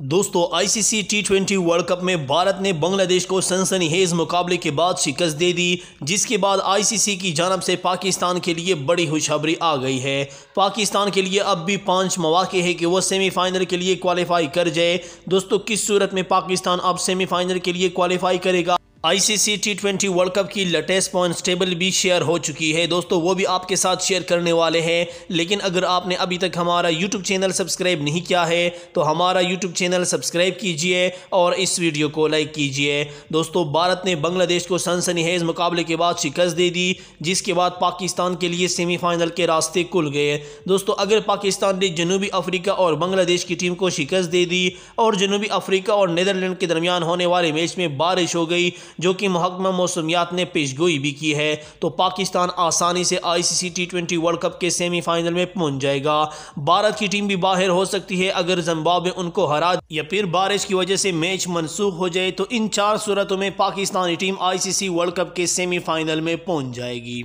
दोस्तों ICC T twenty world cup में भारत ने बांग्लादेश को सनसनीहेज मुकाबले के बाद शिकस्त दे दी, जिसके बाद आईसीसी की जानब से पाकिस्तान के लिए बड़ी खुशखबरी आ गई है। पाकिस्तान के लिए अब भी पाँच मौाक़े हैं कि वह सेमीफाइनल के लिए क्वालिफाई कर जाए। दोस्तों, किस सूरत में पाकिस्तान अब सेमीफाइनल के लिए क्वालिफाई करेगा? ICC T twenty world cup की लेटेस्ट पॉइंट्स टेबल भी शेयर हो चुकी है। दोस्तों, वो भी आपके साथ शेयर करने वाले हैं। लेकिन अगर आपने अभी तक हमारा यूट्यूब चैनल सब्सक्राइब नहीं किया है तो हमारा यूट्यूब चैनल सब्सक्राइब कीजिए और इस वीडियो को लाइक कीजिए। दोस्तों, भारत ने बांग्लादेश को सनसनीहेज मुकाबले के बाद शिकस्त दे दी, जिसके बाद पाकिस्तान के लिए सेमीफाइनल के रास्ते खुल गए। दोस्तों, अगर पाकिस्तान ने जनूबी अफ्रीका और बांग्लादेश की टीम को शिकस्त दे दी और जनूबी अफ्रीका और नीदरलैंड के दरमियान होने वाले मैच में बारिश हो गई जो कि महकमा मौसमियात ने पेशगोई भी की है। तो पाकिस्तान आसानी से I C C T twenty world cup के सेमीफाइनल में पहुँच जाएगा। भारत की टीम भी बाहर हो सकती है अगर जम्बाब उनको हरा या फिर बारिश की वजह से मैच मनसूख हो जाए तो इन चार सूरतों में Pakistani team I C C world cup के सेमीफाइनल में पहुँच जाएगी।